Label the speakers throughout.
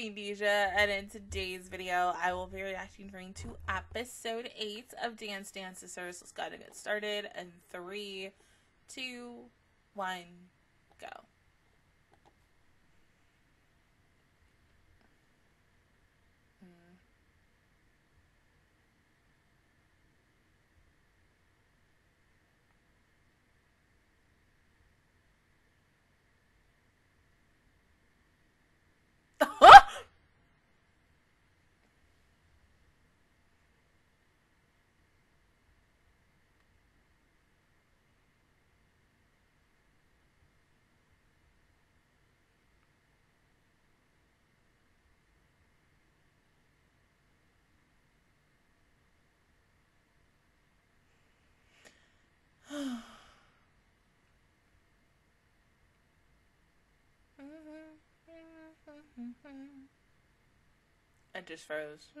Speaker 1: Queendija, and in today's video, I will be reacting to episode 8 of Dance Dance Danseur. Let's go and get started in 3, 2, 1, go. I just froze.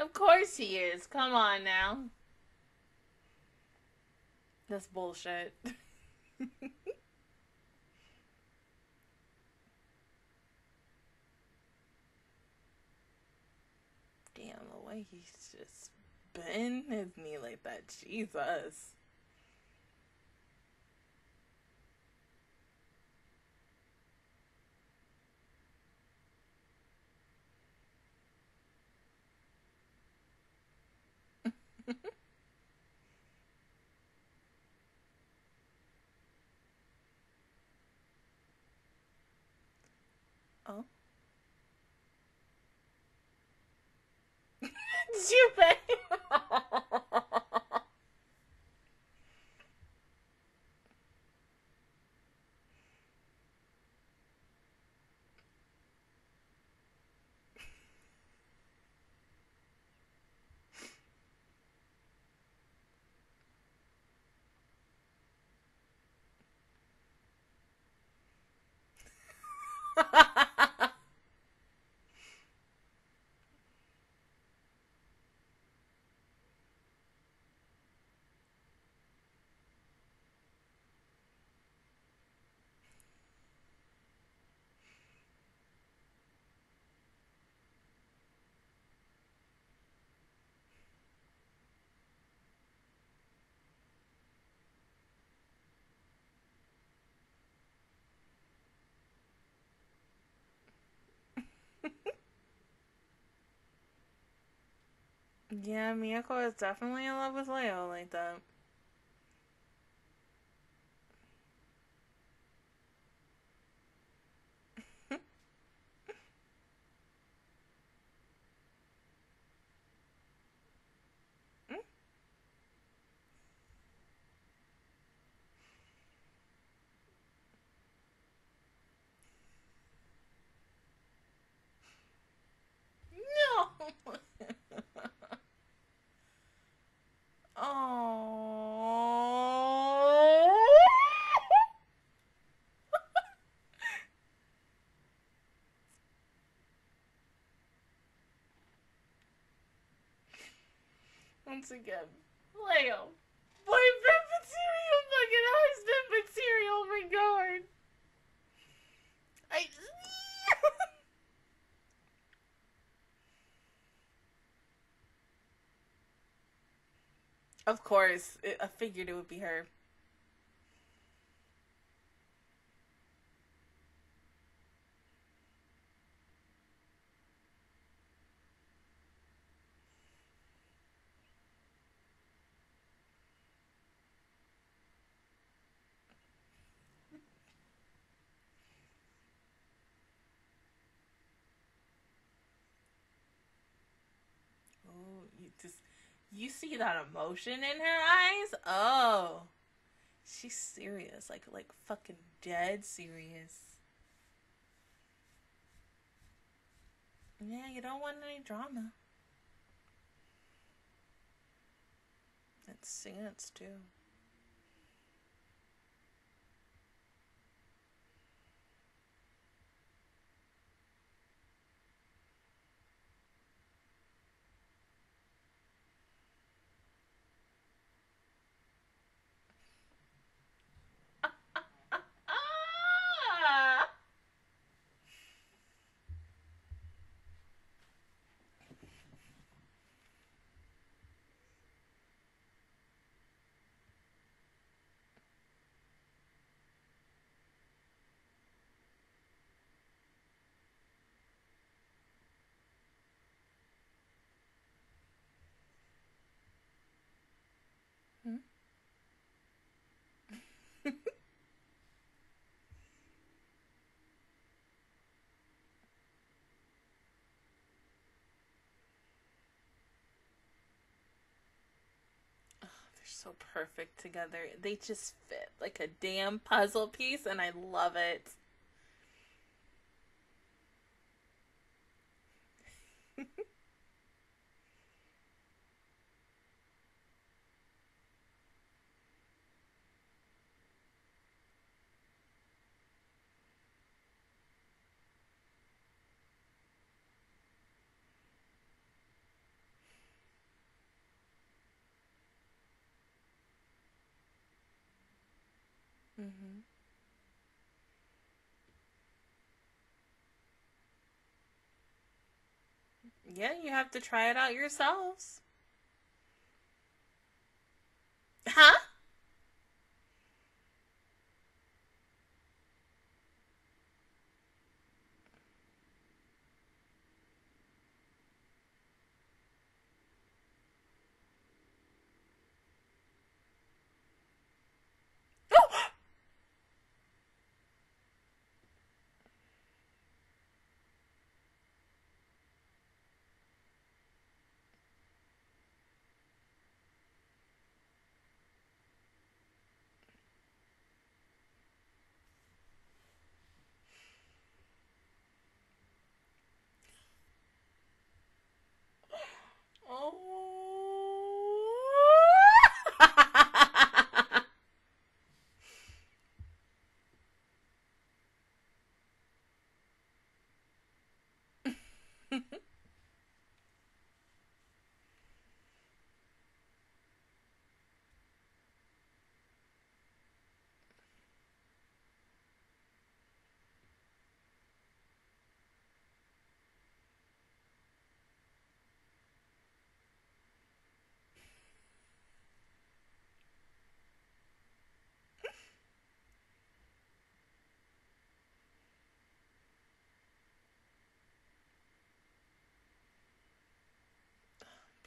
Speaker 1: Of course he is. Come on now. That's bullshit. Damn, the way he's just been his knee like that. Jesus. oh. Did you pay? Yeah, Miyako is definitely in love with Leo like that. no. Oh. Once again, Leo. Boyfriend material, fucking husband material, regard. I. of course, I figured it would be her. just you see that emotion in her eyes. Oh, she's serious, like like fucking dead serious. Yeah, you don't want any drama. It's sense too. So perfect together. They just fit like a damn puzzle piece, and I love it. Mm-hmm. Yeah, you have to try it out yourselves. Huh?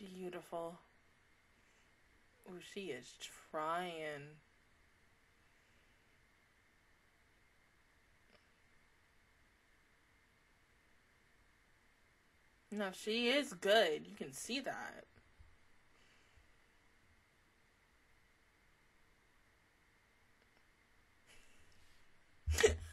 Speaker 1: Beautiful. Ooh, she is trying. No, she is good. You can see that.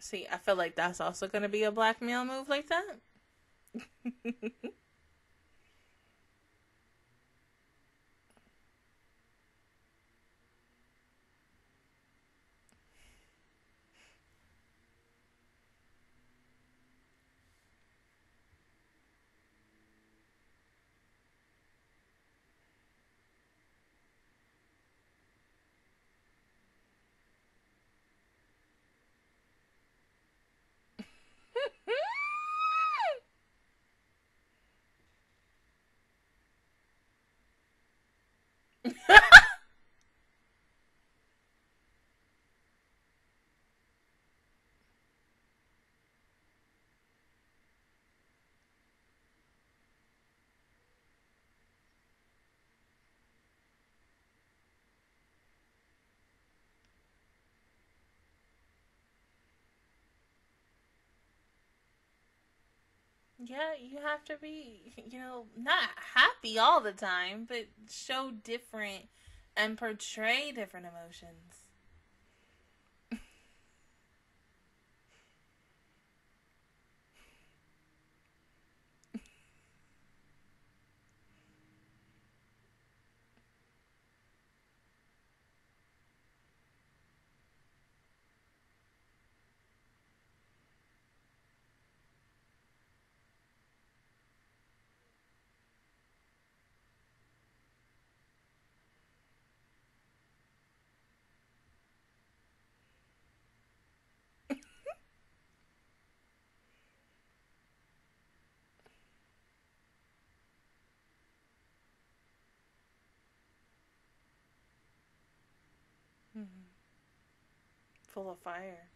Speaker 1: See, I feel like that's also going to be a blackmail move like that. Yeah, you have to be, you know, not happy all the time, but show different and portray different emotions. Mm-hmm. Full of fire.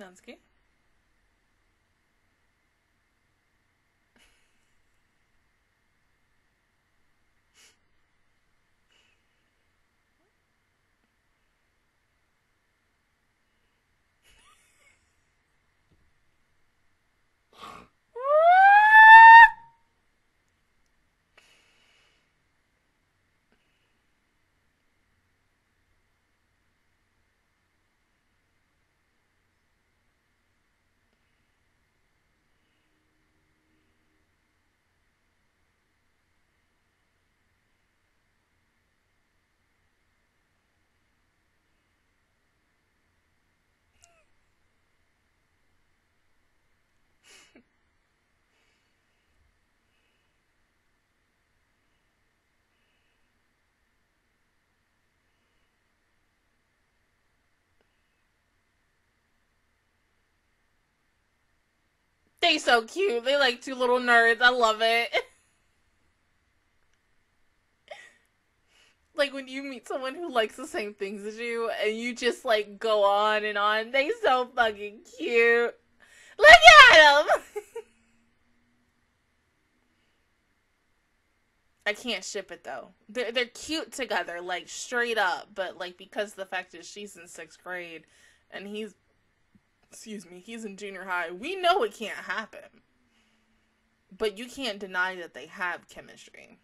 Speaker 1: Nanski? They so cute. They like two little nerds. I love it. like when you meet someone who likes the same things as you and you just like go on and on. They so fucking cute. Look at them. I can't ship it though. They're they're cute together, like straight up. But like because the fact is she's in sixth grade and he's excuse me, he's in junior high. We know it can't happen. But you can't deny that they have chemistry.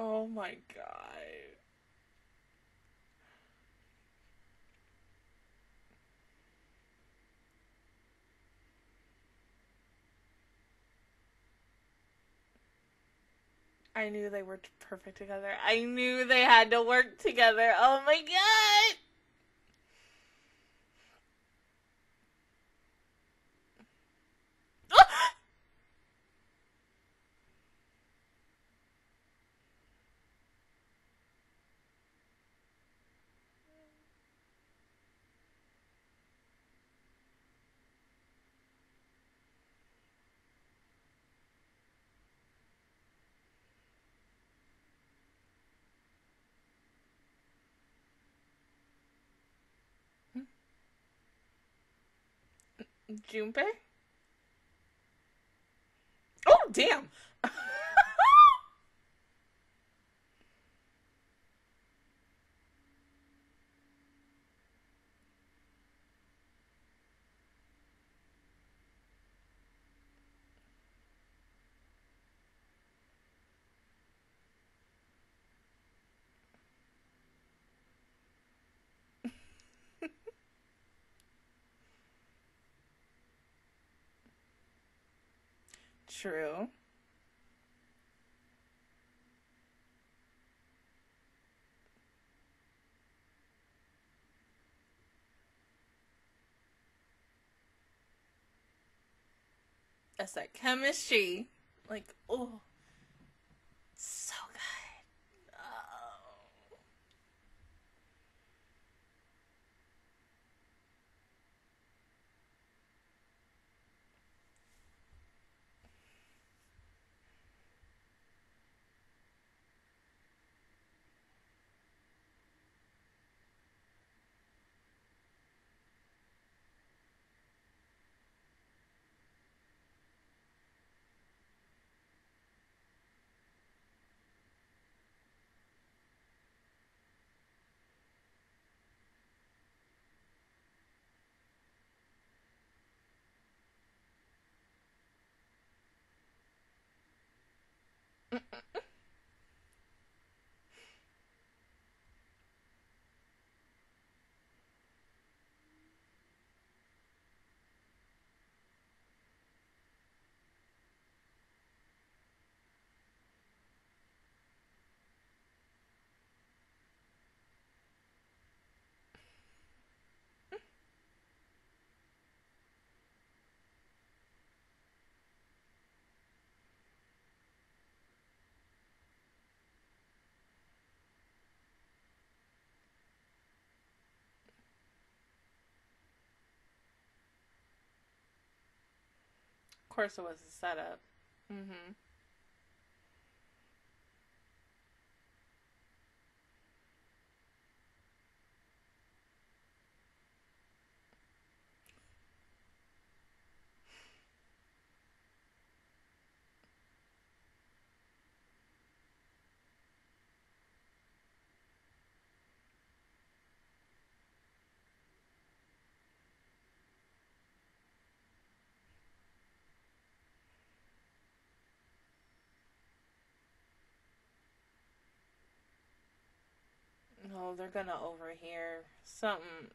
Speaker 1: Oh my god. I knew they were perfect together. I knew they had to work together. Oh my god. Junpei? Oh, damn. True. That's that chemistry. Like, oh, so good. Oh. Of course, it was a setup. Mm-hmm. They're gonna overhear something.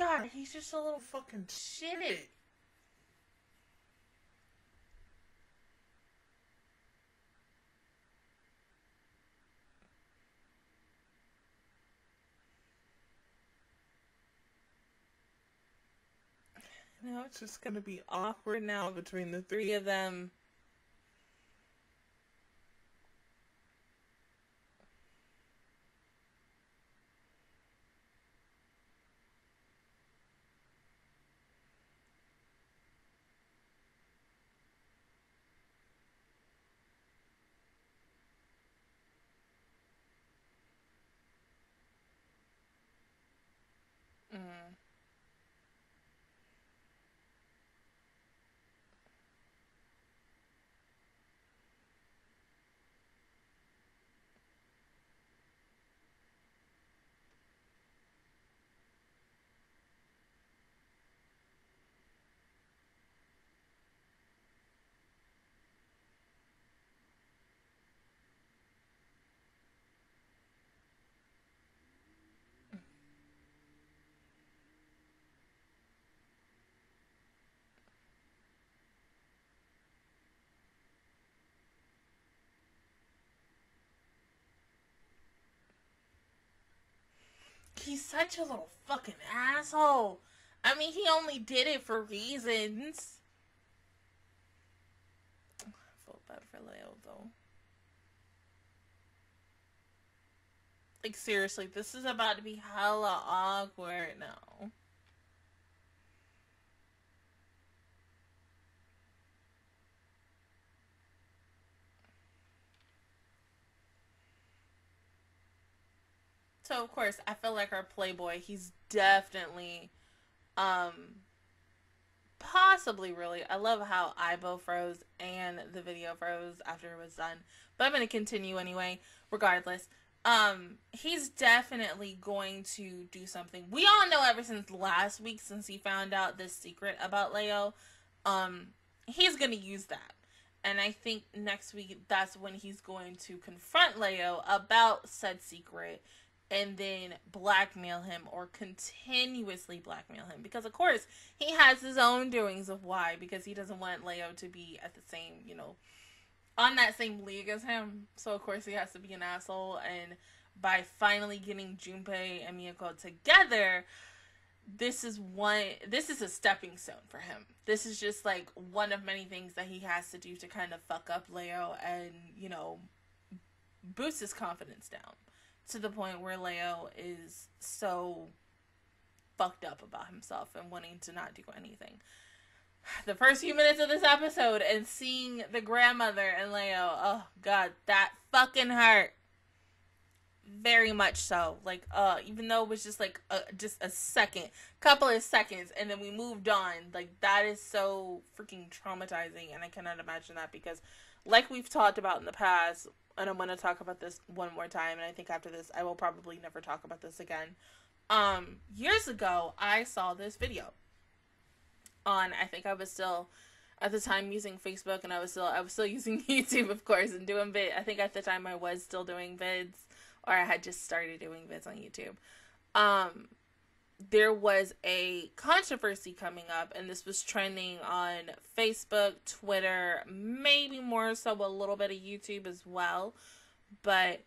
Speaker 1: God, he's just a little
Speaker 2: Fucking
Speaker 1: shit. Now it's just gonna be awkward now between the three of them. Such a little fucking asshole. I mean, he only did it for reasons. I feel bad for Leo, though. Like, seriously, this is about to be hella awkward now. So of course, I feel like our playboy, he's definitely um possibly really. I love how Ibo froze and the video froze after it was done. But I'm going to continue anyway, regardless. Um he's definitely going to do something. We all know ever since last week since he found out this secret about Leo, um he's going to use that. And I think next week that's when he's going to confront Leo about said secret and then blackmail him or continuously blackmail him because of course he has his own doings of why because he doesn't want Leo to be at the same, you know, on that same league as him. So of course he has to be an asshole and by finally getting Junpei and Miyako together, this is one this is a stepping stone for him. This is just like one of many things that he has to do to kind of fuck up Leo and, you know, boost his confidence down to the point where Leo is so fucked up about himself and wanting to not do anything. The first few minutes of this episode and seeing the grandmother and Leo, oh god, that fucking hurt. Very much so. Like, uh, even though it was just like a, just a second, couple of seconds, and then we moved on. Like, that is so freaking traumatizing, and I cannot imagine that because, like we've talked about in the past, and I'm to talk about this one more time and I think after this I will probably never talk about this again. Um years ago I saw this video on I think I was still at the time using Facebook and I was still I was still using YouTube of course and doing vid I think at the time I was still doing vids or I had just started doing vids on YouTube. Um there was a controversy coming up, and this was trending on Facebook, Twitter, maybe more so a little bit of YouTube as well. But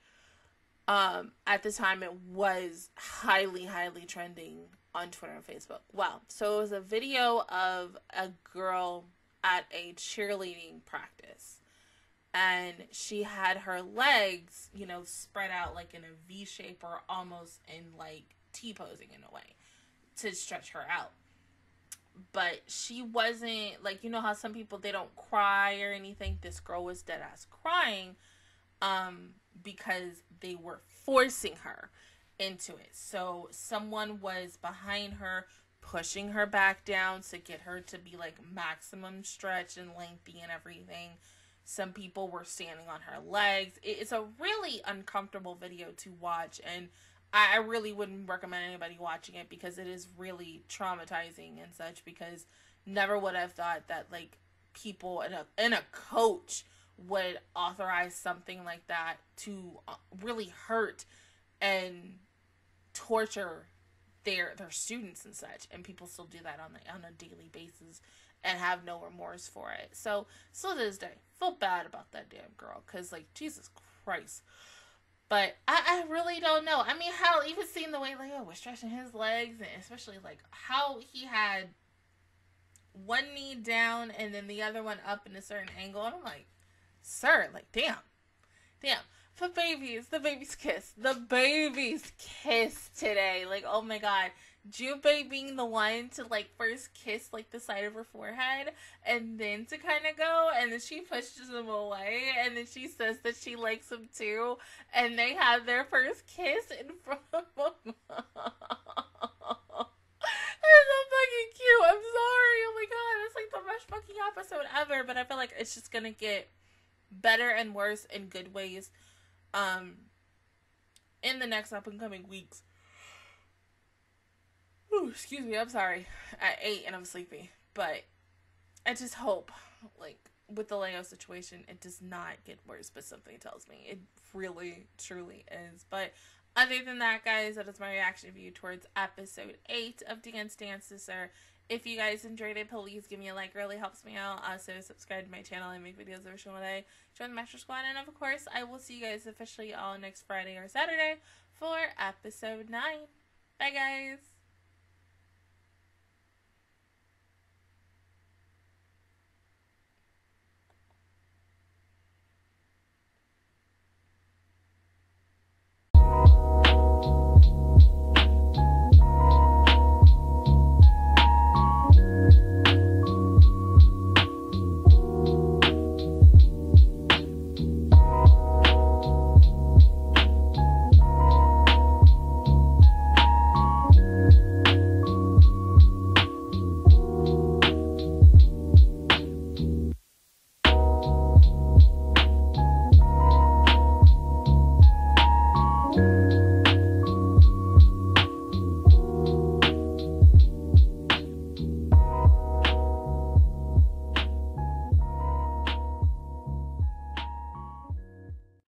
Speaker 1: um, at the time, it was highly, highly trending on Twitter and Facebook. Wow. So it was a video of a girl at a cheerleading practice. And she had her legs, you know, spread out like in a V shape or almost in like T posing in a way to stretch her out. But she wasn't like you know how some people they don't cry or anything. This girl was dead ass crying um because they were forcing her into it. So someone was behind her pushing her back down to get her to be like maximum stretch and lengthy and everything. Some people were standing on her legs. It's a really uncomfortable video to watch and I, really wouldn't recommend anybody watching it because it is really traumatizing and such. Because never would have thought that like people and a and a coach would authorize something like that to uh, really hurt and torture their their students and such, and people still do that on the on a daily basis and have no remorse for it. So still to this day, feel bad about that damn girl because like Jesus Christ. But I, I really don't know. I mean, hell, even seeing the way Leo oh, was stretching his legs, and especially like how he had one knee down and then the other one up in a certain angle, and I'm like, sir, like, damn, damn. The babies, the baby's kiss, the baby's kiss today. Like, oh my god. Junpei being the one to like first kiss like the side of her forehead and then to kind of go and then she pushes him away and then she says that she likes him too and they have their first kiss in front of him. It's so fucking cute. I'm sorry. Oh my god, it's like the best fucking episode ever. But I feel like it's just gonna get better and worse in good ways. Um, in the next up and coming weeks. Excuse me, I'm sorry. I ate and I'm sleepy. But I just hope, like, with the Leo situation, it does not get worse, but something tells me it really, truly is. But other than that, guys, that is my reaction view towards episode 8 of Dance Dance Danseur. If you guys enjoyed it, please give me a like. It really helps me out. Also, subscribe to my channel. I make videos every single day. Join the Master Squad. And, of course, I will see you guys officially all next Friday or Saturday for episode 9. Bye, guys.